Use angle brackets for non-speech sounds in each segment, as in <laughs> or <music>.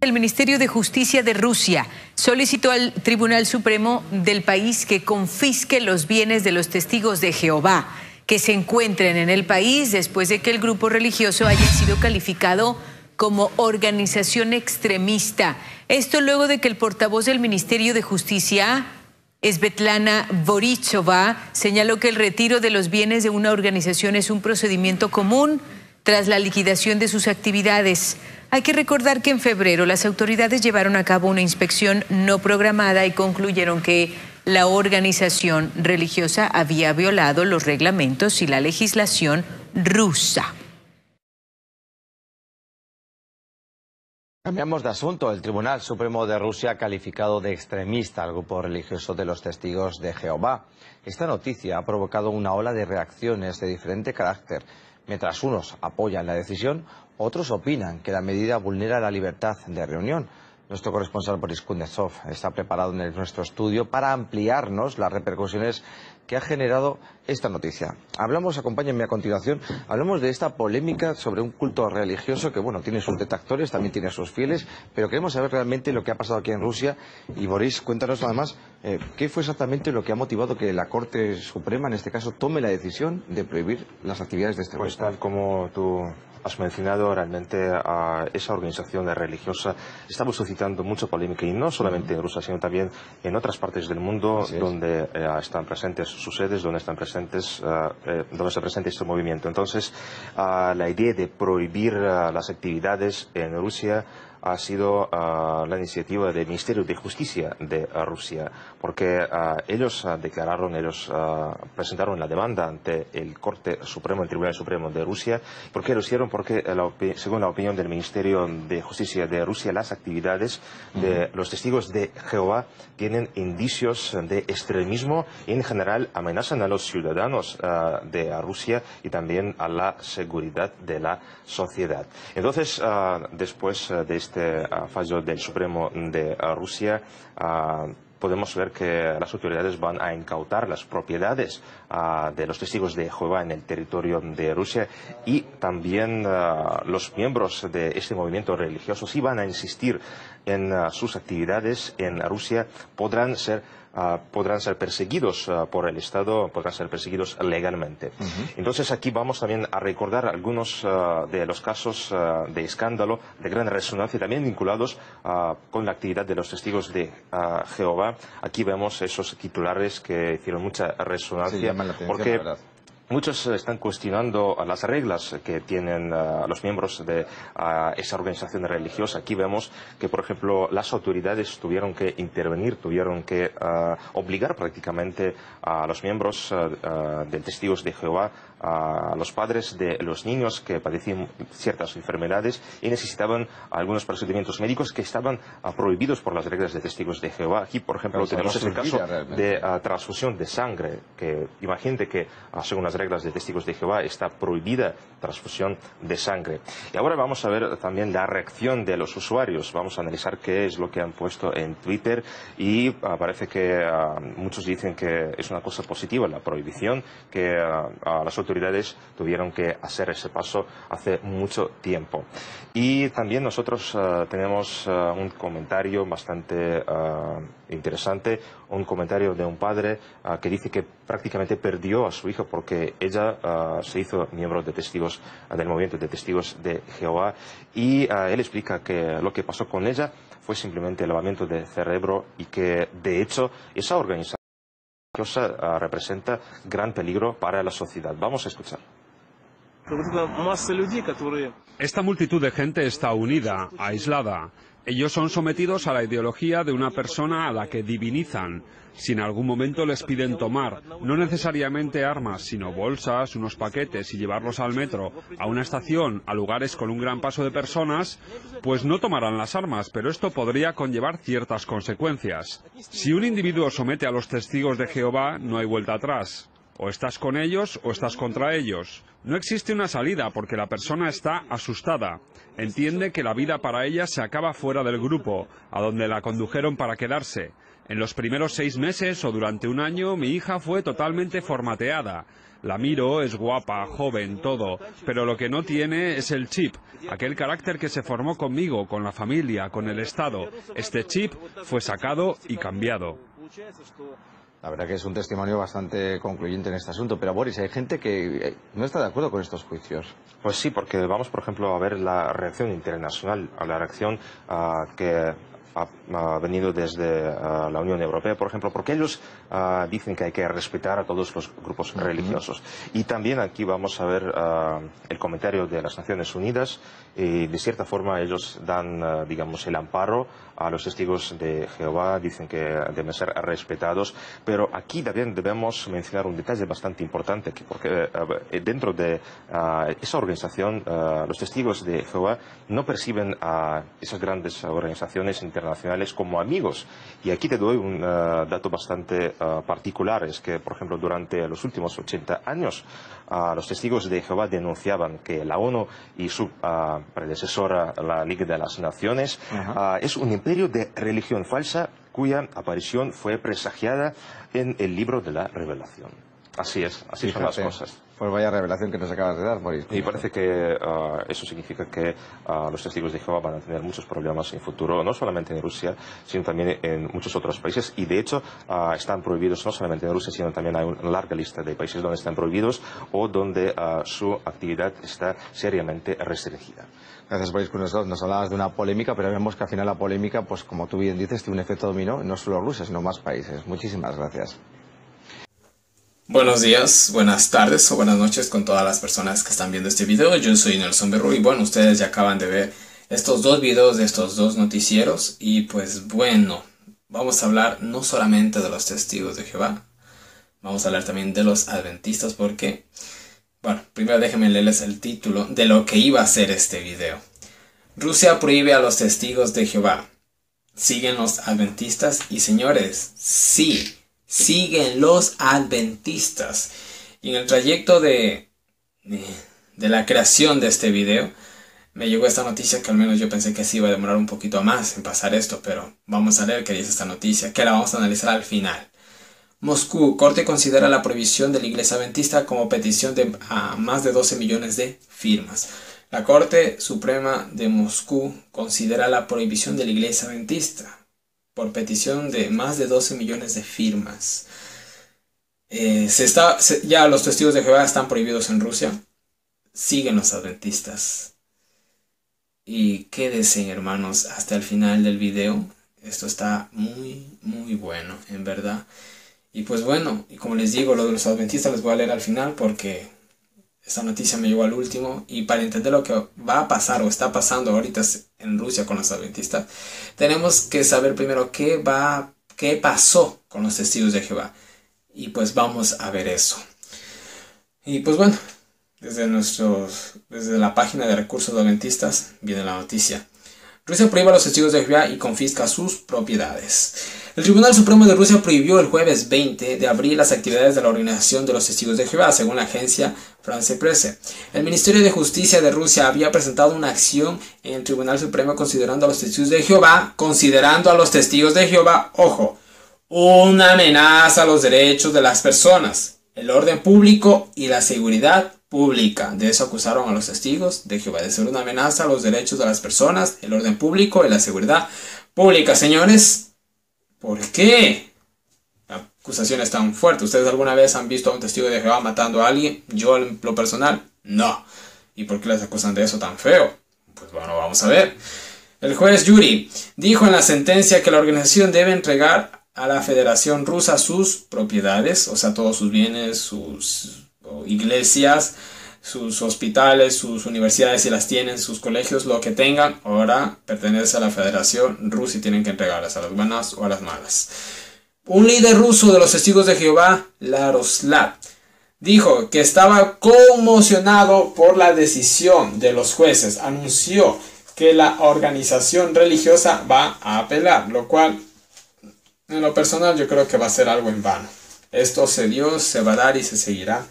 El Ministerio de Justicia de Rusia solicitó al Tribunal Supremo del país que confisque los bienes de los testigos de Jehová que se encuentren en el país después de que el grupo religioso haya sido calificado como organización extremista. Esto luego de que el portavoz del Ministerio de Justicia, Svetlana Borichova, señaló que el retiro de los bienes de una organización es un procedimiento común tras la liquidación de sus actividades. Hay que recordar que en febrero las autoridades llevaron a cabo una inspección no programada y concluyeron que la organización religiosa había violado los reglamentos y la legislación rusa. Cambiamos de asunto. El Tribunal Supremo de Rusia ha calificado de extremista al grupo religioso de los testigos de Jehová. Esta noticia ha provocado una ola de reacciones de diferente carácter. Mientras unos apoyan la decisión, otros opinan que la medida vulnera la libertad de reunión. Nuestro corresponsal Boris Kundesov está preparado en nuestro estudio para ampliarnos las repercusiones que ha generado esta noticia. Hablamos, acompáñenme a continuación, hablamos de esta polémica sobre un culto religioso que, bueno, tiene sus detractores, también tiene sus fieles, pero queremos saber realmente lo que ha pasado aquí en Rusia. Y Boris, cuéntanos además eh, qué fue exactamente lo que ha motivado que la Corte Suprema, en este caso, tome la decisión de prohibir las actividades de este Pues tal como tú has mencionado, realmente a esa organización religiosa está suscitando mucha polémica y no solamente en Rusia, sino también en otras partes del mundo donde eh, están presentes sus sedes, donde están presentes, eh, eh, donde se presenta este movimiento. Entonces, ah, la idea de prohibir ah, las actividades en Rusia ha sido ah, la iniciativa del Ministerio de Justicia de Rusia, porque ah, ellos ah, declararon, ellos presentaron la demanda ante el Corte Supremo, el Tribunal Supremo de Rusia. ¿Por qué lo hicieron? Porque, según la opinión del Ministerio de Justicia de Rusia, las actividades de los testigos de Jehová tienen indicios de extremismo y, en general, amenazan a los ciudadanos de Rusia y también a la seguridad de la sociedad. Entonces, después de este este fallo del Supremo de Rusia, ah, podemos ver que las autoridades van a incautar las propiedades ah, de los testigos de Jehová en el territorio de Rusia y también ah, los miembros de este movimiento religioso, si van a insistir en sus actividades en Rusia, podrán ser Ah, podrán ser perseguidos ah, por el Estado, podrán ser perseguidos legalmente. Entonces aquí vamos también a recordar algunos ah, de los casos de escándalo de gran resonancia también vinculados con la actividad de los testigos de Jehová. Aquí vemos esos titulares que hicieron mucha resonancia porque Muchos están cuestionando las reglas que tienen uh, los miembros de esa organización religiosa. Aquí vemos que, por ejemplo, las autoridades tuvieron que intervenir, tuvieron que uh, obligar prácticamente a los miembros de Testigos de Jehová a los padres de los niños que padecían ciertas enfermedades y necesitaban algunos procedimientos médicos que estaban ah, prohibidos por las reglas de testigos de Jehová. Aquí, por ejemplo, tenemos el caso de ah, transfusión de sangre, que imagínate que ah, según las reglas de testigos de Jehová está prohibida transfusión de sangre. Y ahora vamos a ver también la reacción de los usuarios. Vamos a analizar qué es lo que han puesto en Twitter y parece que muchos dicen que es una cosa positiva la prohibición, que las autoridades tuvieron que hacer ese paso hace mucho tiempo. Y también nosotros eh, tenemos eh, un comentario bastante eh, interesante, un comentario de un padre que dice que prácticamente perdió a su hija porque ella se hizo miembro de testigos del movimiento de testigos de Jehová y él explica que lo que pasó con ella fue simplemente el lavamiento de cerebro y que de hecho esa organización religiosa representa gran peligro para la sociedad. Vamos a escuchar. Esta multitud de gente está unida, aislada. Ellos son sometidos a la ideología de una persona a la que divinizan. Si en algún momento les piden tomar, no necesariamente armas, sino bolsas, unos paquetes y llevarlos al metro, a una estación, a lugares con un gran paso de personas, pues no tomarán las armas, pero esto podría conllevar ciertas consecuencias. Si un individuo somete a los testigos de Jehová, no hay vuelta atrás. O estás con ellos o estás contra ellos. No existe una salida porque la persona está asustada. Entiende que la vida para ella se acaba fuera del grupo, a donde la condujeron para quedarse. En los primeros seis meses o durante un año mi hija fue totalmente formateada. La miro, es guapa, joven, todo, pero lo que no tiene es el chip, aquel carácter que se formó conmigo, con la familia, con el Estado. Este chip fue sacado y cambiado. La verdad que es un testimonio bastante concluyente en este asunto. Pero Boris, hay gente que eh, no está de acuerdo con estos juicios. Pues sí, porque vamos, por ejemplo, a ver la reacción internacional, a la reacción uh, que ha, venido desde uh, la Unión Europea, por ejemplo, porque ellos uh, dicen que hay que respetar a todos los grupos religiosos. Y también aquí vamos a ver el comentario de las Naciones Unidas y de cierta forma ellos dan, digamos, el amparo a los testigos de Jehová, dicen que deben ser respetados, pero aquí también debemos mencionar un detalle bastante importante, porque eh, dentro de eh, esa organización eh, los testigos de Jehová no perciben a esas grandes organizaciones internacionales como amigos. Y aquí te doy un dato bastante particular, es que, por ejemplo, durante los últimos 80 años, los testigos de Jehová denunciaban que la ONU y su predecesora, la Liga de las Naciones, es un imperio de religión falsa cuya aparición fue presagiada en el libro de la revelación. Así es, así son las cosas. Pues vaya revelación que nos acabas de dar, Boris. Y parece que ah, eso significa que ah, los testigos de Jehová van a tener muchos problemas en futuro, no solamente en Rusia, sino también en muchos otros países. Y de hecho ah, están prohibidos no solamente en Rusia, sino también hay una larga lista de países donde están prohibidos o donde su actividad está seriamente restringida. Gracias, Boris. Pues nos hablabas de una polémica, pero vemos que al final la polémica, pues como tú bien dices, tiene un efecto dominó, no solo Rusia, sino más países. Muchísimas gracias. Buenos días, buenas tardes o buenas noches con todas las personas que están viendo este video. Yo soy Nelson Berru y bueno, ustedes ya acaban de ver estos dos videos de estos dos noticieros y pues bueno, vamos a hablar no solamente de los testigos de Jehová, vamos a hablar también de los adventistas porque bueno, primero déjenme leerles el título de lo que iba a ser este video. Rusia prohíbe a los testigos de Jehová. Siguen los adventistas y señores, sí, siguen los adventistas. Y en el trayecto de, de, la creación de este video, me llegó esta noticia que al menos yo pensé que sí iba a demorar un poquito más en pasar esto, pero vamos a leer qué dice esta noticia, que la vamos a analizar al final. Moscú, Corte considera la prohibición de la Iglesia Adventista como petición de a más de 12 millones de firmas. La Corte Suprema de Moscú considera la prohibición de la Iglesia Adventista por petición de más de 12 millones de firmas. Eh, se está, ya los testigos de Jehová están prohibidos en Rusia. Siguen los adventistas. Y quédense, hermanos, hasta el final del video. Esto está muy, muy bueno, en verdad. Y pues bueno, y como les digo, lo de los adventistas les voy a leer al final porque esta noticia me llegó al último y para entender lo que va a pasar o está pasando ahorita en Rusia con los adventistas, tenemos que saber primero qué va, qué pasó con los testigos de Jehová. Y pues vamos a ver eso. Y pues bueno, desde nuestros, desde la página de recursos adventistas viene la noticia. Rusia prohíbe a los testigos de Jehová y confisca sus propiedades. El Tribunal Supremo de Rusia prohibió el jueves 20 de abril las actividades de la Organización de los Testigos de Jehová, según la agencia France Presse. El Ministerio de Justicia de Rusia había presentado una acción en el Tribunal Supremo considerando a los testigos de Jehová, considerando a los testigos de Jehová, ojo, una amenaza a los derechos de las personas, el orden público y la seguridad pública. De eso acusaron a los testigos de Jehová, de ser una amenaza a los derechos de las personas, el orden público y la seguridad pública. Señores, ¿por qué? Acusaciones tan fuertes. ¿Ustedes alguna vez han visto a un testigo de Jehová matando a alguien? Yo en lo personal, no. ¿Y por qué les acusan de eso tan feo? Pues bueno, vamos a ver. El juez Yuri dijo en la sentencia que la organización debe entregar a la Federación Rusa sus propiedades, o sea, todos sus bienes, sus iglesias, sus hospitales, sus universidades si las tienen, sus colegios, lo que tengan, ahora pertenece a la Federación Rusa y tienen que entregarlas a las buenas o a las malas. Un líder ruso de los testigos de Jehová, Laroslav, dijo que estaba conmocionado por la decisión de los jueces. Anunció que la organización religiosa va a apelar, lo cual en lo personal yo creo que va a ser algo en vano. Esto se dio, se va a dar y se seguirá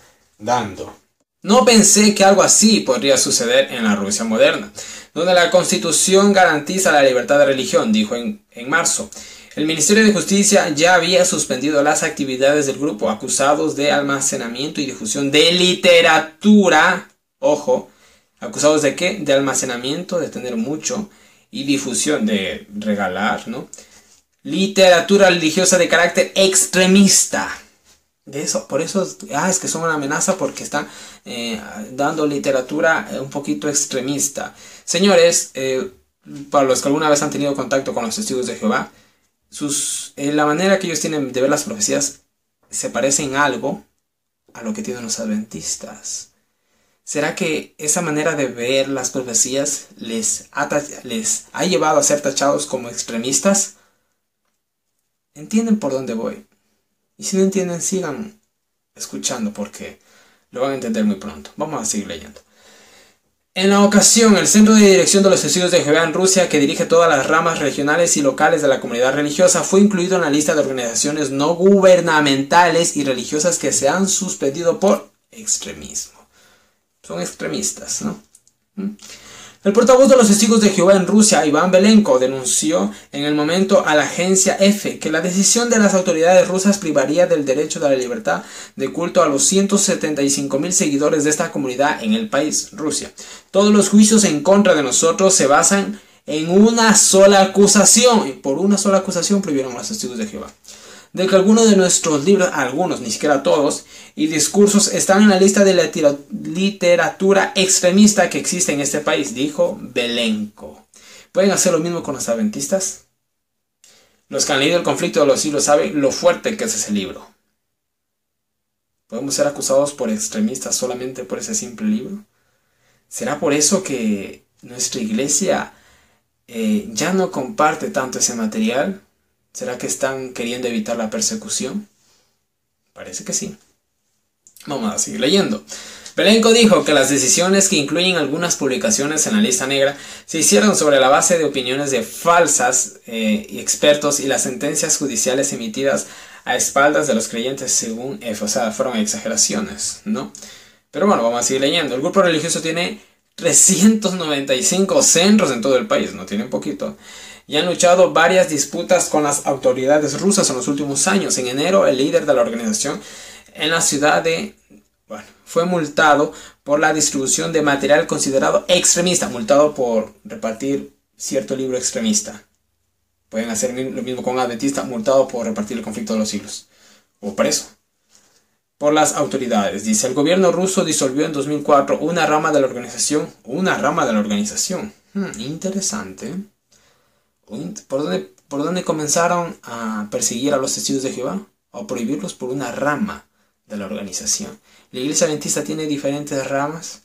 dando. No pensé que algo así podría suceder en la Rusia moderna, donde la constitución garantiza la libertad de religión, dijo en, en marzo. El Ministerio de Justicia ya había suspendido las actividades del grupo acusados de almacenamiento y difusión de literatura. Ojo, acusados de qué? De almacenamiento, de tener mucho y difusión, de regalar, ¿no? Literatura religiosa de carácter extremista. Eso, por eso, ah, es que son una amenaza porque están eh, dando literatura un poquito extremista. Señores, eh, para los que alguna vez han tenido contacto con los testigos de Jehová, sus, eh, la manera que ellos tienen de ver las profecías se parece en algo a lo que tienen los adventistas. ¿Será que esa manera de ver las profecías les ha, les ha llevado a ser tachados como extremistas? ¿Entienden por dónde voy? Y si no entienden, sigan escuchando porque lo van a entender muy pronto. Vamos a seguir leyendo. En la ocasión, el Centro de Dirección de los Testigos de Jehová en Rusia, que dirige todas las ramas regionales y locales de la comunidad religiosa, fue incluido en la lista de organizaciones no gubernamentales y religiosas que se han suspendido por extremismo. Son extremistas, ¿no? ¿Mm? El portavoz de los testigos de Jehová en Rusia, Iván Belenko, denunció en el momento a la agencia F que la decisión de las autoridades rusas privaría del derecho de la libertad de culto a los 175 mil seguidores de esta comunidad en el país, Rusia. Todos los juicios en contra de nosotros se basan en una sola acusación y por una sola acusación prohibieron a los testigos de Jehová de que algunos de nuestros libros, algunos, ni siquiera todos, y discursos están en la lista de la literatura extremista que existe en este país, dijo Belenco. ¿Pueden hacer lo mismo con los adventistas? Los que han leído el conflicto de los siglos saben lo fuerte que es ese libro. ¿Podemos ser acusados por extremistas solamente por ese simple libro? ¿Será por eso que nuestra iglesia eh, ya no comparte tanto ese material? ¿Será que están queriendo evitar la persecución? Parece que sí. Vamos a seguir leyendo. Belenko dijo que las decisiones que incluyen algunas publicaciones en la lista negra se hicieron sobre la base de opiniones de falsas eh, expertos y las sentencias judiciales emitidas a espaldas de los creyentes según F. O sea, fueron exageraciones, ¿no? Pero bueno, vamos a seguir leyendo. El grupo religioso tiene 395 centros en todo el país, no tienen poquito y han luchado varias disputas con las autoridades rusas en los últimos años. En enero, el líder de la organización en la ciudad de... Bueno, fue multado por la distribución de material considerado extremista, multado por repartir cierto libro extremista. Pueden hacer lo mismo con un adventista, multado por repartir el conflicto de los siglos. O preso. Por las autoridades. Dice, el gobierno ruso disolvió en 2004 una rama de la organización. Una rama de la organización. Hmm, interesante. ¿Por dónde, ¿Por dónde comenzaron a perseguir a los testigos de Jehová? O prohibirlos por una rama de la organización. La iglesia adventista tiene diferentes ramas.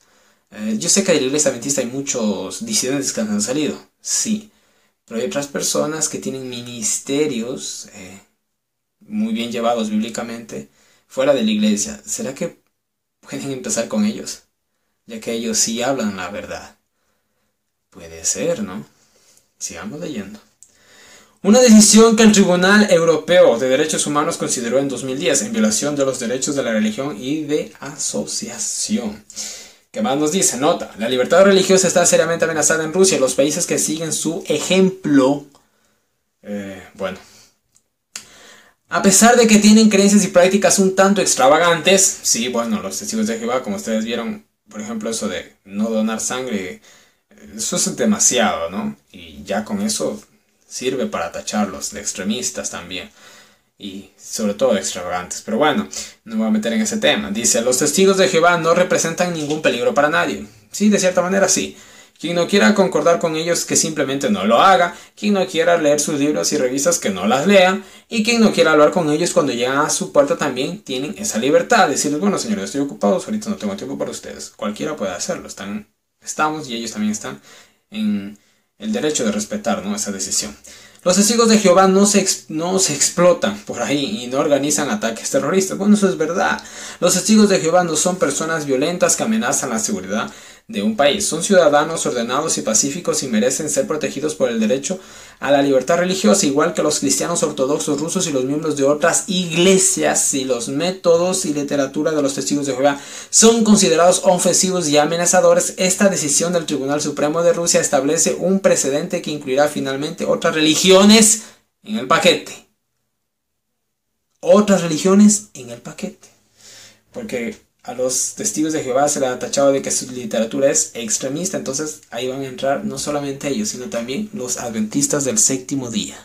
Eh, yo sé que de la iglesia adventista hay muchos disidentes que han salido, sí. Pero hay otras personas que tienen ministerios eh, muy bien llevados bíblicamente fuera de la iglesia. ¿Será que pueden empezar con ellos? Ya que ellos sí hablan la verdad. Puede ser, ¿no? Sigamos leyendo. Una decisión que el Tribunal Europeo de Derechos Humanos consideró en 2010 en violación de los derechos de la religión y de asociación. ¿Qué más nos dice? Nota, la libertad religiosa está seriamente amenazada en Rusia. Los países que siguen su ejemplo, eh, bueno, a pesar de que tienen creencias y prácticas un tanto extravagantes, sí, bueno, los testigos de Jehová, como ustedes vieron, por ejemplo, eso de no donar sangre, eso es demasiado, ¿no? Y ya con eso sirve para tacharlos de extremistas también. Y sobre todo extravagantes. Pero bueno, no voy a meter en ese tema. Dice, los testigos de Jehová no representan ningún peligro para nadie. Sí, de cierta manera sí. Quien no quiera concordar con ellos, que simplemente no lo haga. Quien no quiera leer sus libros y revistas, que no las lea. Y quien no quiera hablar con ellos cuando llegan a su puerta, también tienen esa libertad. Decirles, bueno, señores, estoy ocupado, ahorita no tengo tiempo para ustedes. Cualquiera puede hacerlo. Están estamos y ellos también están en el derecho de respetar ¿no? esa decisión. Los testigos de Jehová no se, no se explotan por ahí y no organizan ataques terroristas. Bueno, eso es verdad. Los testigos de Jehová no son personas violentas que amenazan la seguridad de un país. Son ciudadanos ordenados y pacíficos y merecen ser protegidos por el derecho a la libertad religiosa, igual que los cristianos ortodoxos rusos y los miembros de otras iglesias y los métodos y literatura de los testigos de Jehová son considerados ofensivos y amenazadores. Esta decisión del Tribunal Supremo de Rusia establece un precedente que incluirá finalmente otras religiones en el paquete. Otras religiones en el paquete. Porque a los testigos de Jehová se les ha tachado de que su literatura es extremista, entonces ahí van a entrar no solamente ellos, sino también los adventistas del séptimo día.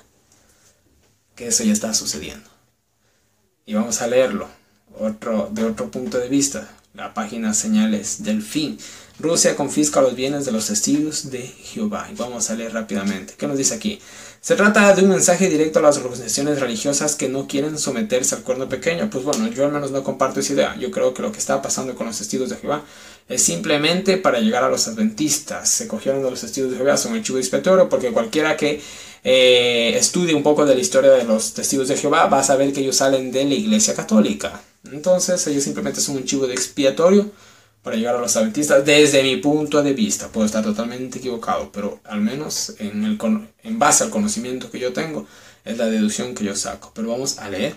Que eso ya está sucediendo. Y vamos a leerlo otro, de otro punto de vista. La página señales del fin. Rusia confisca los bienes de los testigos de Jehová. Y vamos a leer rápidamente. ¿Qué nos dice aquí? Se trata de un mensaje directo a las organizaciones religiosas que no quieren someterse al cuerno pequeño. Pues bueno, yo al menos no comparto esa idea. Yo creo que lo que está pasando con los testigos de Jehová es simplemente para llegar a los adventistas. Se cogieron de los testigos de Jehová, son el chivo expiatorio, porque cualquiera que eh, estudie un poco de la historia de los testigos de Jehová va a saber que ellos salen de la iglesia católica. Entonces ellos simplemente son un chivo de expiatorio para llegar a los adventistas desde mi punto de vista. Puedo estar totalmente equivocado, pero al menos en, el, en base al conocimiento que yo tengo es la deducción que yo saco. Pero vamos a leer.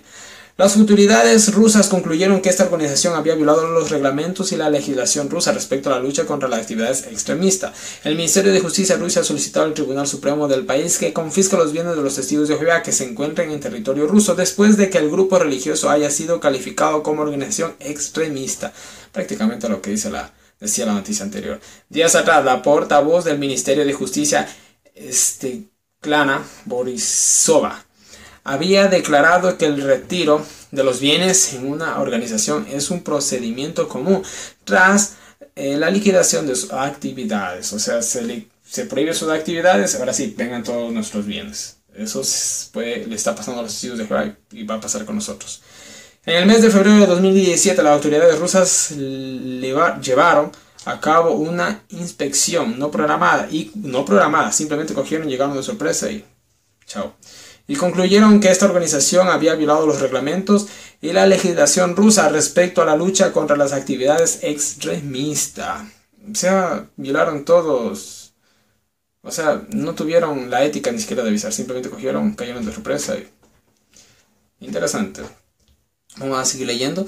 Las autoridades rusas concluyeron que esta organización había violado los reglamentos y la legislación rusa respecto a la lucha contra las actividades extremistas. El Ministerio de Justicia ruso ha solicitado al Tribunal Supremo del país que confisque los bienes de los testigos de Jehová que se encuentren en territorio ruso después de que el grupo religioso haya sido calificado como organización extremista. Prácticamente lo que dice la, decía la noticia anterior. Días atrás, la portavoz del Ministerio de Justicia, este, Klana Borisova, había declarado que el retiro de los bienes en una organización es un procedimiento común tras eh, la liquidación de sus actividades. O sea, se, se prohíbe sus actividades, ahora sí, vengan todos nuestros bienes. Eso le está pasando a los testigos de Jehová y va a pasar con nosotros. En el mes de febrero de 2017, las autoridades rusas llevaron a cabo una inspección no programada y no programada, simplemente cogieron, llegaron de sorpresa y chao y concluyeron que esta organización había violado los reglamentos y la legislación rusa respecto a la lucha contra las actividades extremistas. O sea, violaron todos. O sea, no tuvieron la ética ni siquiera de avisar, simplemente cogieron, cayeron de sorpresa. Interesante. Vamos a seguir leyendo.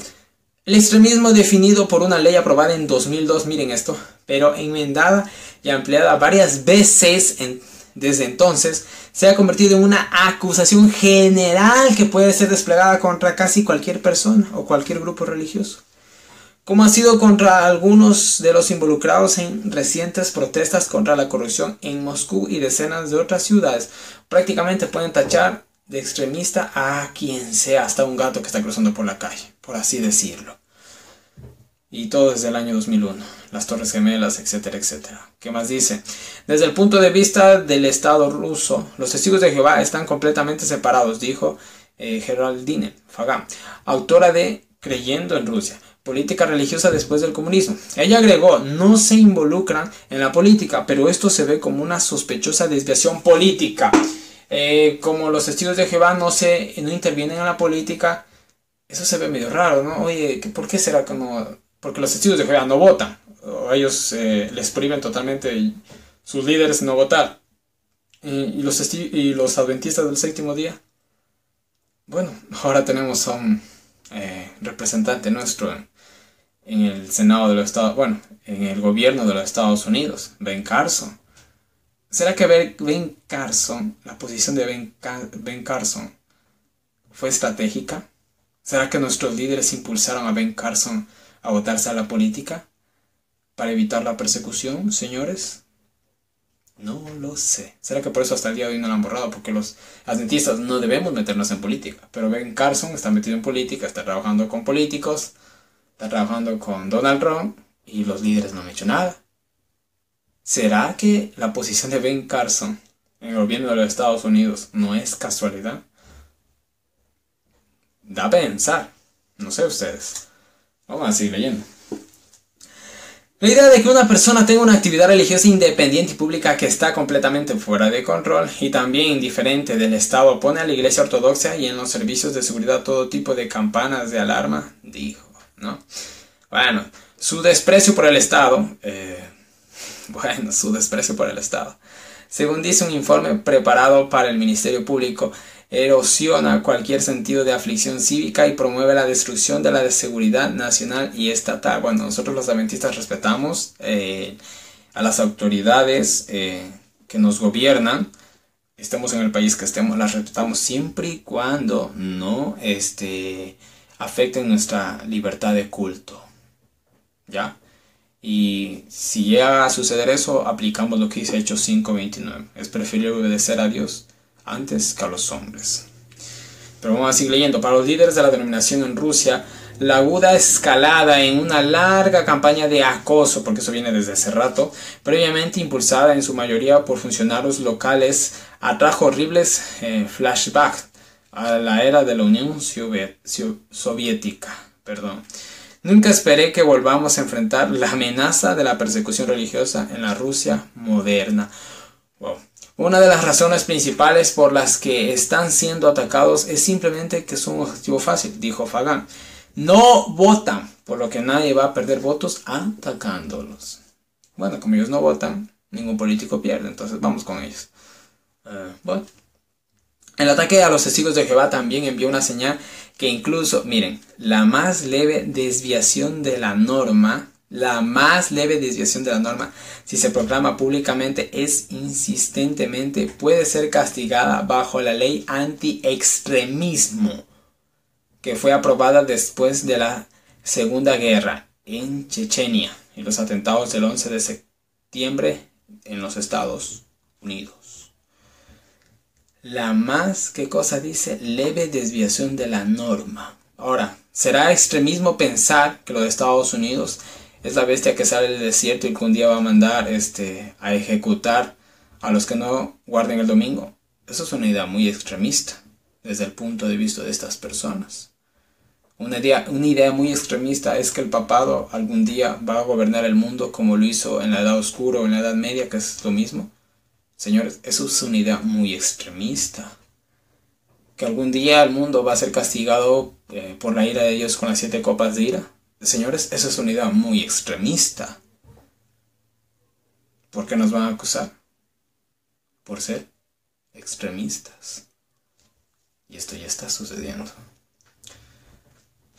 El extremismo definido por una ley aprobada en 2002, miren esto, pero enmendada y ampliada varias veces en desde entonces, se ha convertido en una acusación general que puede ser desplegada contra casi cualquier persona o cualquier grupo religioso, como ha sido contra algunos de los involucrados en recientes protestas contra la corrupción en Moscú y decenas de otras ciudades. Prácticamente pueden tachar de extremista a quien sea, hasta un gato que está cruzando por la calle, por así decirlo. Y todo desde el año 2001, las Torres Gemelas, etcétera, etcétera. ¿Qué más dice? Desde el punto de vista del Estado ruso, los testigos de Jehová están completamente separados, dijo eh, Geraldine Fagá, autora de Creyendo en Rusia, política religiosa después del comunismo. Ella agregó, no se involucran en la política, pero esto se ve como una sospechosa desviación política. Eh, como los testigos de Jehová no, se, no intervienen en la política, eso se ve medio raro, ¿no? Oye, ¿por qué será que no porque los testigos de Jehová no votan, o ellos eh, les prohíben totalmente sus líderes no votar. Y, los, y los adventistas del séptimo día, bueno, ahora tenemos a un eh, representante nuestro en, el Senado de los Estados, bueno, en el gobierno de los Estados Unidos, Ben Carson. ¿Será que Ben Carson, la posición de Ben, ben Carson, fue estratégica? ¿Será que nuestros líderes impulsaron a Ben Carson a votarse a la política para evitar la persecución, señores? No lo sé. ¿Será que por eso hasta el día de hoy no lo han borrado? Porque los adventistas no debemos meternos en política. Pero Ben Carson está metido en política, está trabajando con políticos, está trabajando con Donald Trump y los líderes no han hecho nada. ¿Será que la posición de Ben Carson en el gobierno de los Estados Unidos no es casualidad? Da a pensar. No sé ustedes. Vamos a seguir leyendo. La idea de que una persona tenga una actividad religiosa independiente y pública que está completamente fuera de control y también indiferente del Estado pone a la Iglesia Ortodoxa y en los servicios de seguridad todo tipo de campanas de alarma, dijo, ¿no? Bueno, su desprecio por el Estado, eh, <laughs> bueno, su desprecio por el Estado. Según dice un informe preparado para el Ministerio Público, erosiona cualquier sentido de aflicción cívica y promueve la destrucción de la seguridad nacional y estatal. Bueno, nosotros los adventistas respetamos eh, a las autoridades eh, que nos gobiernan, estemos en el país que estemos, las respetamos siempre y cuando no este, afecten nuestra libertad de culto. ¿Ya? Y si llega a suceder eso, aplicamos lo que dice Hechos 5.29. Es preferible obedecer a Dios antes que a los hombres. Pero vamos a seguir leyendo. Para los líderes de la denominación en Rusia, la aguda escalada en una larga campaña de acoso, porque eso viene desde hace rato, previamente impulsada en su mayoría por funcionarios locales, atrajo horribles eh, flashbacks a la era de la Unión Soviética. Perdón. Nunca esperé que volvamos a enfrentar la amenaza de la persecución religiosa en la Rusia moderna. Una de las razones principales por las que están siendo atacados es simplemente que son un objetivo fácil, dijo Fagan no votan, por lo que nadie va a perder votos atacándolos. Bueno, como ellos no votan, ningún político pierde, entonces vamos con ellos. Eh, bueno. El ataque a los testigos de Jehová también envió una señal que incluso, miren, la más leve desviación de la norma, la más leve desviación de la norma, si se proclama públicamente, es insistentemente, puede ser castigada bajo la ley anti-extremismo que fue aprobada después de la Segunda Guerra en Chechenia y los atentados del 11 de septiembre en los Estados Unidos. La más, ¿qué cosa dice? Leve desviación de la norma. Ahora, ¿será extremismo pensar que los Estados Unidos es la bestia que sale del desierto y que un día va a mandar este, a ejecutar a los que no guarden el domingo? Eso es una idea muy extremista desde el punto de vista de estas personas. Una idea, una idea muy extremista es que el papado algún día va a gobernar el mundo como lo hizo en la Edad Oscura o en la Edad Media, que es lo mismo. Señores, eso es una idea muy extremista. Que algún día el mundo va a ser castigado eh, por la ira de Dios con las siete copas de ira. Señores, eso es una idea muy extremista. ¿Por qué nos van a acusar? Por ser extremistas. Y esto ya está sucediendo.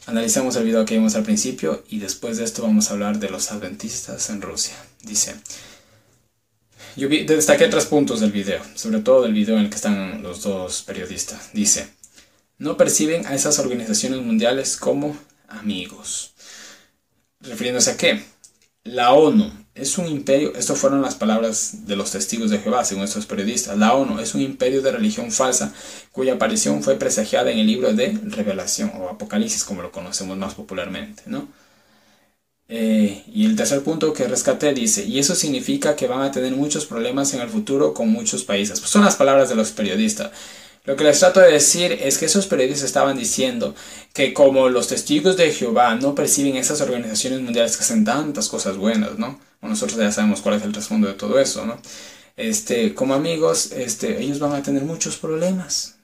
Analicemos el video que vimos al principio y después de esto vamos a hablar de los adventistas en Rusia. Dice, yo destaqué tres puntos del video, sobre todo del video en el que están los dos periodistas. Dice, no perciben a esas organizaciones mundiales como amigos. ¿Refiriéndose a qué? La ONU es un imperio, estas fueron las palabras de los testigos de Jehová, según estos periodistas. La ONU es un imperio de religión falsa cuya aparición fue presagiada en el libro de Revelación o Apocalipsis, como lo conocemos más popularmente, ¿no? Eh, y el tercer punto que rescaté dice, y eso significa que van a tener muchos problemas en el futuro con muchos países. Pues son las palabras de los periodistas. Lo que les trato de decir es que esos periodistas estaban diciendo que como los testigos de Jehová no perciben esas organizaciones mundiales que hacen tantas cosas buenas, ¿no? nosotros ya sabemos cuál es el trasfondo de todo eso, ¿no? Este, como amigos, este, ellos van a tener muchos problemas.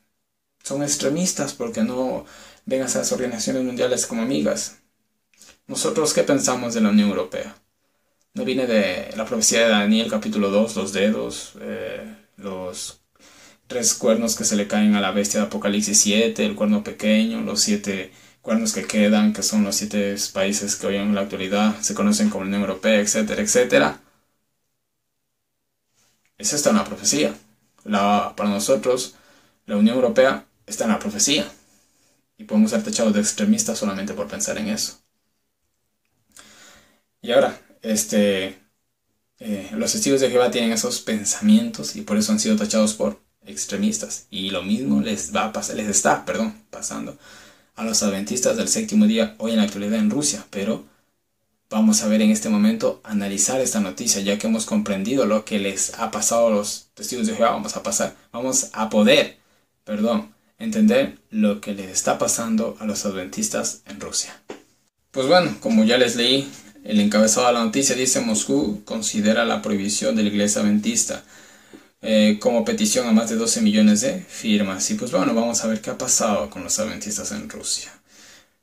Son extremistas porque no ven a esas organizaciones mundiales como amigas. Nosotros, ¿qué pensamos de la Unión Europea? No viene de la profecía de Daniel capítulo 2, los dedos, eh, los tres cuernos que se le caen a la bestia de Apocalipsis 7, el cuerno pequeño, los siete cuernos que quedan, que son los siete países que hoy en la actualidad se conocen como la Unión Europea, etcétera, etcétera. Esa está en la profecía. La, para nosotros, la Unión Europea está en la profecía. Y podemos ser tachados de extremistas solamente por pensar en eso. Y ahora, este, eh, los testigos de Jehová tienen esos pensamientos y por eso han sido tachados por extremistas. Y lo mismo les va a pasar, les está, perdón, pasando a los adventistas del séptimo día hoy en la actualidad en Rusia, pero vamos a ver en este momento, analizar esta noticia, ya que hemos comprendido lo que les ha pasado a los testigos de Jehová, vamos a pasar, vamos a poder, perdón, entender lo que les está pasando a los adventistas en Rusia. Pues bueno, como ya les leí, el encabezado de la noticia dice Moscú considera la prohibición de la iglesia adventista eh, como petición a más de 12 millones de firmas. Y pues bueno, vamos a ver qué ha pasado con los adventistas en Rusia.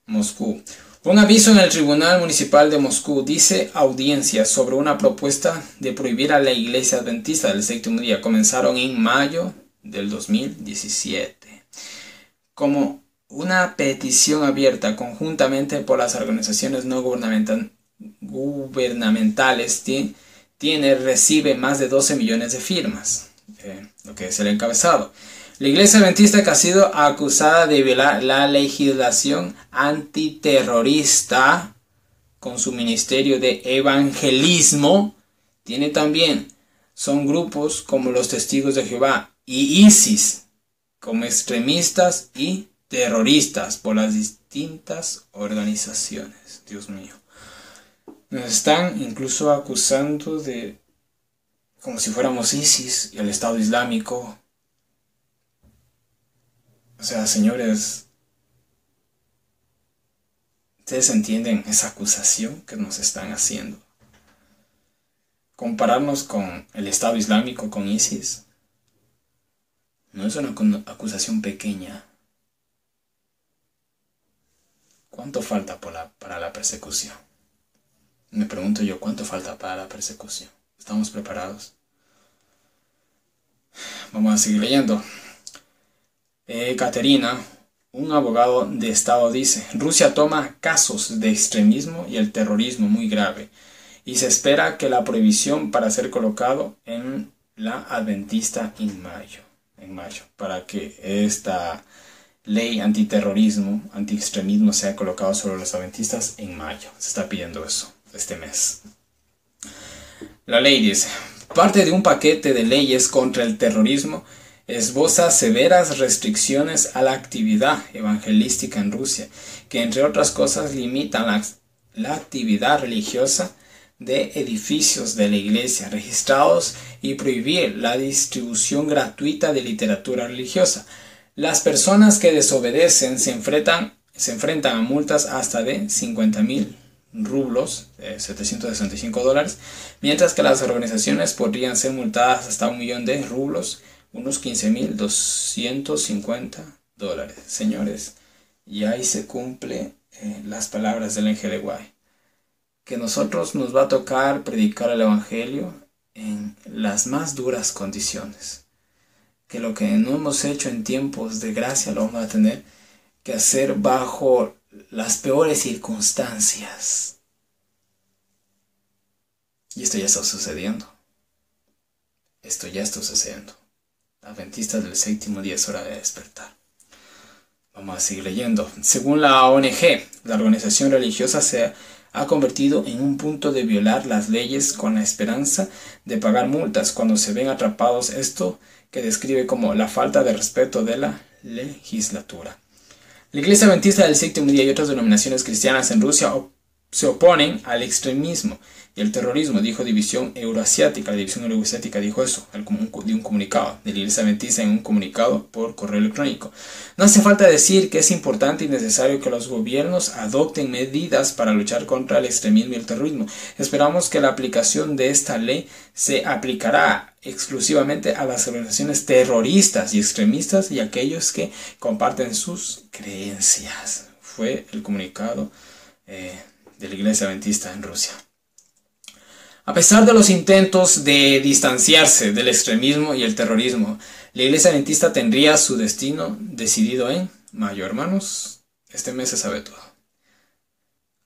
Moscú. Un aviso en el Tribunal Municipal de Moscú dice audiencias sobre una propuesta de prohibir a la iglesia adventista del séptimo día. Comenzaron en mayo del 2017. Como una petición abierta conjuntamente por las organizaciones no gubernamentales tiene, recibe más de 12 millones de firmas. Eh, lo que es el encabezado. La iglesia adventista que ha sido acusada de violar la legislación antiterrorista con su ministerio de evangelismo, tiene también, son grupos como los testigos de Jehová y ISIS, como extremistas y terroristas por las distintas organizaciones. Dios mío. Nos están incluso acusando de como si fuéramos ISIS y el Estado Islámico. O sea, señores, ¿ustedes entienden esa acusación que nos están haciendo? Compararnos con el Estado Islámico, con ISIS, no es una acusación pequeña. ¿Cuánto falta para la persecución? Me pregunto yo, ¿cuánto falta para la persecución? ¿Estamos preparados? Vamos a seguir leyendo. Eh, Caterina, un abogado de Estado, dice, Rusia toma casos de extremismo y el terrorismo muy grave y se espera que la prohibición para ser colocado en la adventista en mayo, en mayo, para que esta ley antiterrorismo, antiextremismo sea colocado sobre los adventistas en mayo. Se está pidiendo eso este mes. La ley dice, parte de un paquete de leyes contra el terrorismo esboza severas restricciones a la actividad evangelística en Rusia, que entre otras cosas limitan la, actividad religiosa de edificios de la iglesia registrados y prohibir la distribución gratuita de literatura religiosa. Las personas que desobedecen se enfrentan, se enfrentan a multas hasta de 50 mil rublos, 765 eh, dólares, mientras que las organizaciones podrían ser multadas hasta un millón de rublos, unos 15.250 dólares. Señores, y ahí se cumple eh, las palabras del ángel Guay, que nosotros nos va a tocar predicar el Evangelio en las más duras condiciones, que lo que no hemos hecho en tiempos de gracia lo vamos a tener que hacer bajo las peores circunstancias. Y esto ya está sucediendo. Esto ya está sucediendo. Adventistas del séptimo día es hora de despertar. Vamos a seguir leyendo. Según la ONG, la organización religiosa se ha convertido en un punto de violar las leyes con la esperanza de pagar multas cuando se ven atrapados. Esto que describe como la falta de respeto de la legislatura. La Iglesia Adventista del Séptimo Día y otras denominaciones cristianas en Rusia se oponen al extremismo y el terrorismo, dijo División Euroasiática. La División Euroasiática dijo eso, de un comunicado, de la Iglesia Adventista en un comunicado por correo electrónico. No hace falta decir que es importante y necesario que los gobiernos adopten medidas para luchar contra el extremismo y el terrorismo. Esperamos que la aplicación de esta ley se aplicará exclusivamente a las organizaciones terroristas y extremistas y aquellos que comparten sus creencias. Fue el comunicado eh, de la Iglesia Adventista en Rusia. A pesar de los intentos de distanciarse del extremismo y el terrorismo, la Iglesia Adventista tendría su destino decidido en mayo, hermanos. Este mes se sabe todo.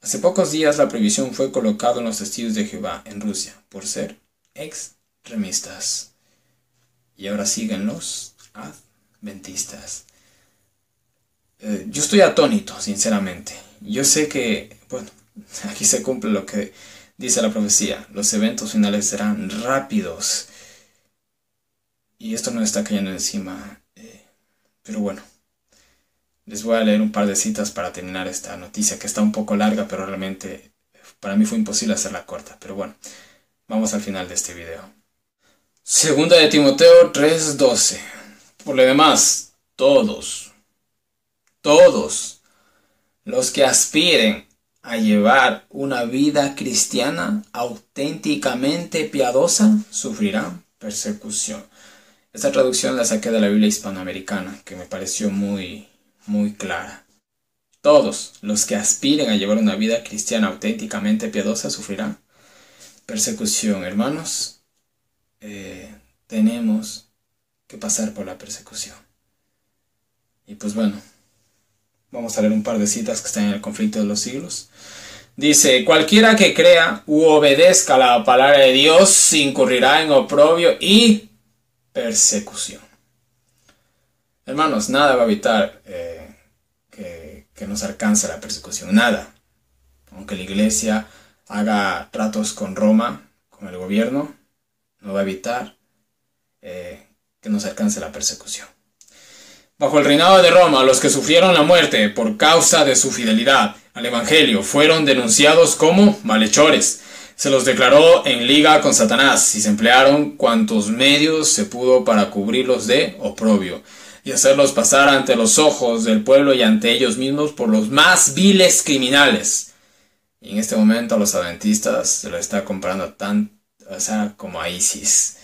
Hace pocos días la prohibición fue colocada en los testigos de Jehová en Rusia por ser extremistas. Y ahora siguen los adventistas. Eh, yo estoy atónito, sinceramente. Yo sé que, bueno, <laughs> aquí se cumple lo que Dice la profecía, los eventos finales serán rápidos. Y esto no está cayendo encima. Eh, pero bueno, les voy a leer un par de citas para terminar esta noticia que está un poco larga, pero realmente para mí fue imposible hacerla corta. Pero bueno, vamos al final de este video. Segunda de Timoteo 3:12. Por lo demás, todos, todos los que aspiren a llevar una vida cristiana auténticamente piadosa sufrirán persecución. Esta traducción la saqué de la Biblia hispanoamericana, que me pareció muy, muy clara. Todos los que aspiren a llevar una vida cristiana auténticamente piadosa sufrirán persecución. Hermanos, eh, tenemos que pasar por la persecución. Y pues bueno, Vamos a leer un par de citas que están en el conflicto de los siglos. Dice, cualquiera que crea u obedezca la palabra de Dios incurrirá en oprobio y persecución. Hermanos, nada va a evitar eh, que, nos alcance la persecución, nada. Aunque la iglesia haga tratos con Roma, con el gobierno, no va a evitar eh, que nos alcance la persecución. Bajo el reinado de Roma, los que sufrieron la muerte por causa de su fidelidad al Evangelio fueron denunciados como malhechores. Se los declaró en liga con Satanás y se emplearon cuantos medios se pudo para cubrirlos de oprobio y hacerlos pasar ante los ojos del pueblo y ante ellos mismos por los más viles criminales. Y en este momento a los adventistas se lo está comprando tan, o sea, como a ISIS.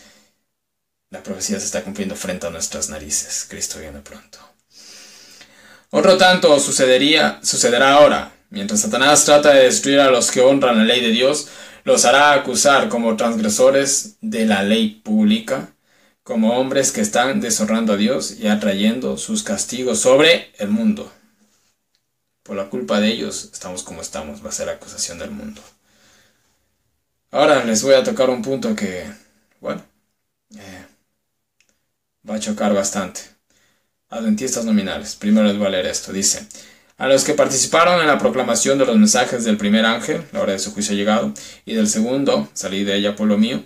La profecía se está cumpliendo frente a nuestras narices. Cristo viene pronto. Otro tanto sucedería, sucederá ahora. Mientras Satanás trata de destruir a los que honran la ley de Dios, los hará acusar como transgresores de la ley pública, como hombres que están deshonrando a Dios y atrayendo sus castigos sobre el mundo. Por la culpa de ellos estamos como estamos, va a ser acusación del mundo. Ahora les voy a tocar un punto que, bueno, va a chocar bastante. Adventistas nominales. Primero les voy a leer esto. Dice, a los que participaron en la proclamación de los mensajes del primer ángel, la hora de su juicio ha llegado, y del segundo, salí de ella por lo mío,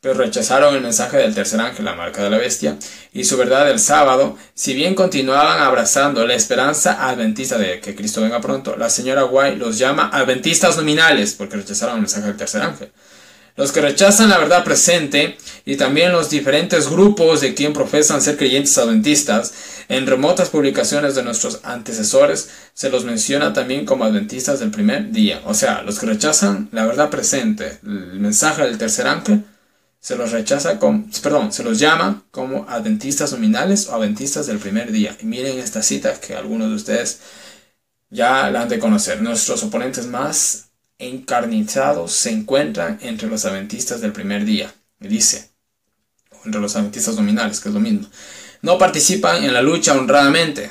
pero rechazaron el mensaje del tercer ángel, la marca de la bestia, y su verdad del sábado, si bien continuaban abrazando la esperanza adventista de que Cristo venga pronto, la señora White los llama adventistas nominales, porque rechazaron el mensaje del tercer ángel. Los que rechazan la verdad presente y también los diferentes grupos de quien profesan ser creyentes adventistas, en remotas publicaciones de nuestros antecesores se los menciona también como adventistas del primer día. O sea, los que rechazan la verdad presente, el mensaje del tercer ángel, se los rechaza con, perdón, se los llama como adventistas nominales o adventistas del primer día. Y miren esta cita que algunos de ustedes ya la han de conocer. Nuestros oponentes más encarnizados se encuentran entre los adventistas del primer día. Dice, entre los adventistas nominales, que es lo mismo. No participan en la lucha honradamente.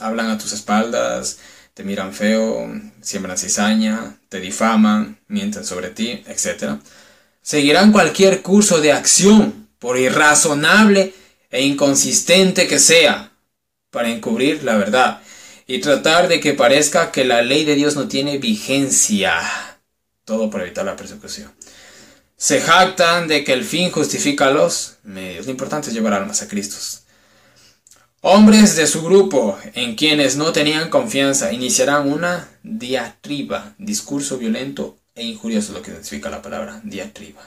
Hablan a tus espaldas, te miran feo, siembran cizaña, te difaman, mienten sobre ti, etc seguirán cualquier curso de acción, por irrazonable e inconsistente que sea, para encubrir la verdad y tratar de que parezca que la ley de Dios no tiene vigencia. Todo para evitar la persecución. Se jactan de que el fin justifica los medios. Lo importante es llevar almas a Cristo. Hombres de su grupo, en quienes no tenían confianza, iniciarán una diatriba, discurso violento e injurioso lo que significa la palabra diatriba.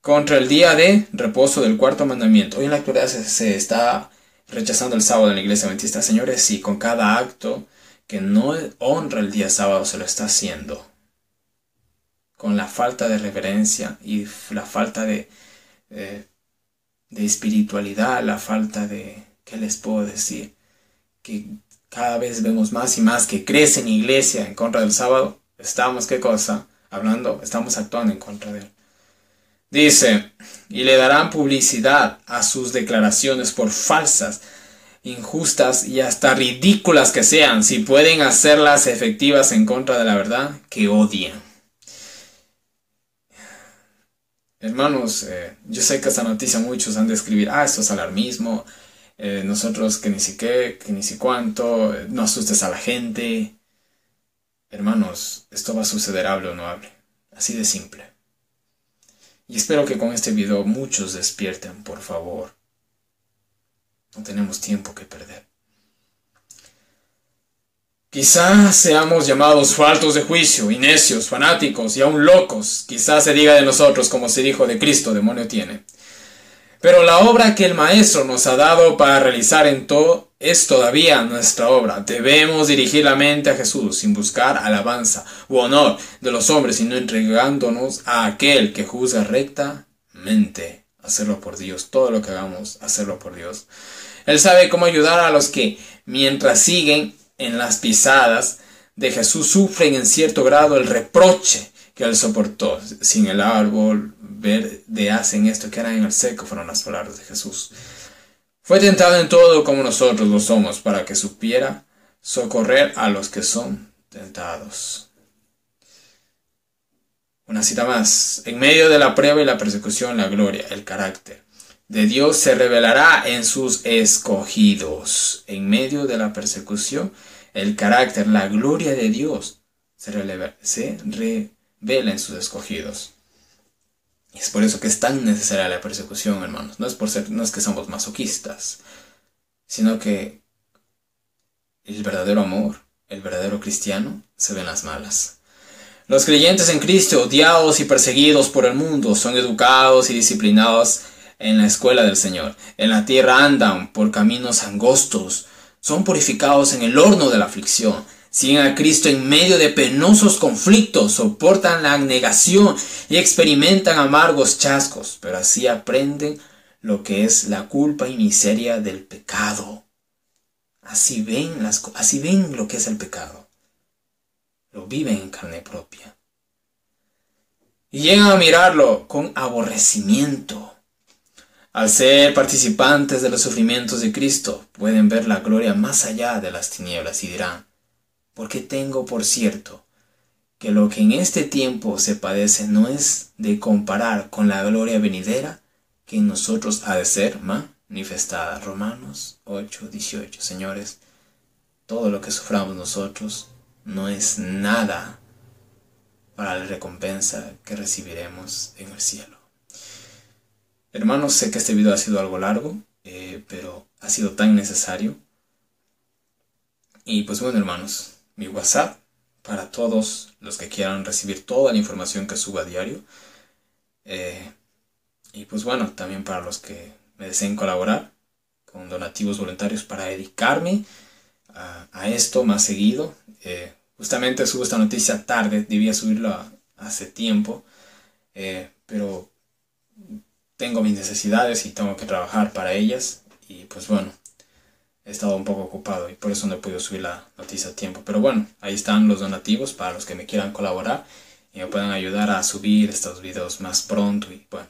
Contra el día de reposo del cuarto mandamiento. Hoy en la actualidad se, está rechazando el sábado en la iglesia adventista. Señores, y con cada acto que no honra el día sábado se lo está haciendo. Con la falta de reverencia y la falta de, eh, de espiritualidad, la falta de, ¿qué les puedo decir? Que cada vez vemos más y más que crece en iglesia en contra del sábado estamos, ¿qué cosa? Hablando, estamos actuando en contra de él. Dice, y le darán publicidad a sus declaraciones por falsas, injustas y hasta ridículas que sean, si pueden hacerlas efectivas en contra de la verdad que odian. Hermanos, eh, yo sé que esta noticia muchos han de escribir, ah, esto es alarmismo, eh, nosotros que ni siquiera, que ni si cuánto, eh, no asustes a la gente. Hermanos, esto va a suceder hable o no hable. Así de simple. Y espero que con este video muchos despierten, por favor. No tenemos tiempo que perder. Quizás seamos llamados faltos de juicio, y necios, fanáticos y aún locos. Quizás se diga de nosotros como se dijo de Cristo, demonio tiene. Pero la obra que el Maestro nos ha dado para realizar en todo es todavía nuestra obra. Debemos dirigir la mente a Jesús sin buscar alabanza u honor de los hombres, sino entregándonos a aquel que juzga rectamente. Hacerlo por Dios, todo lo que hagamos, hacerlo por Dios. Él sabe cómo ayudar a los que, mientras siguen en las pisadas de Jesús, sufren en cierto grado el reproche que él soportó. Sin el árbol verde hacen esto que harán en el seco, fueron las palabras de Jesús. Fue tentado en todo como nosotros lo somos, para que supiera socorrer a los que son tentados. Una cita más. En medio de la prueba y la persecución, la gloria, el carácter. de Dios se revelará en sus escogidos. En medio de la persecución, el carácter, la gloria de Dios se, revela en sus escogidos. Es por eso que es tan necesaria la persecución, hermanos. No es, por ser, no es que somos masoquistas, sino que el verdadero amor, el verdadero cristiano, se ve en las malas. Los creyentes en Cristo, odiados y perseguidos por el mundo, son educados y disciplinados en la escuela del Señor. En la tierra andan por caminos angostos, son purificados en el horno de la aflicción. Siguen a Cristo en medio de penosos conflictos, soportan la negación y experimentan amargos chascos, pero así aprenden lo que es la culpa y miseria del pecado. Así ven, así ven lo que es el pecado. Lo viven en carne propia. Y llegan a mirarlo con aborrecimiento. Al ser participantes de los sufrimientos de Cristo, pueden ver la gloria más allá de las tinieblas y dirán, porque tengo por cierto que lo que en este tiempo se padece no es de comparar con la gloria venidera que en nosotros ha de ser manifestada. Romanos 8, 18. Señores, todo lo que suframos nosotros no es nada para la recompensa que recibiremos en el cielo. Hermanos, sé que este video ha sido algo largo, eh, pero ha sido tan necesario. Y pues bueno, hermanos, mi WhatsApp para todos los que quieran recibir toda la información que suba a diario. Eh, y pues bueno, también para los que me deseen colaborar con donativos voluntarios para dedicarme a, esto más seguido. Eh, justamente subo esta noticia tarde, debía subirlo hace tiempo, pero tengo mis necesidades y tengo que trabajar para ellas. Y pues bueno, he estado un poco ocupado y por eso no he podido subir la noticia a tiempo. Pero bueno, ahí están los donativos para los que me quieran colaborar y me puedan ayudar a subir estos videos más pronto. Y bueno,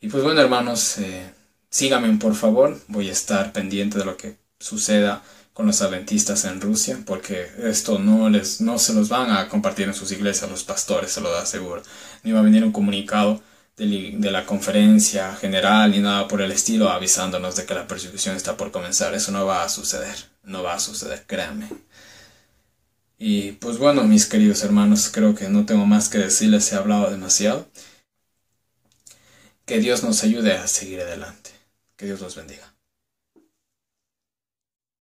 y pues bueno hermanos, eh, síganme por favor. Voy a estar pendiente de lo que suceda con los adventistas en Rusia, porque esto no, les, no se los van a compartir en sus iglesias los pastores, se lo da seguro. Ni va a venir un comunicado de la conferencia general ni nada por el estilo avisándonos de que la persecución está por comenzar. Eso no va a suceder, no va a suceder, créanme. Y pues bueno, mis queridos hermanos, creo que no tengo más que decirles, he hablado demasiado. Que Dios nos ayude a seguir adelante. Que Dios los bendiga.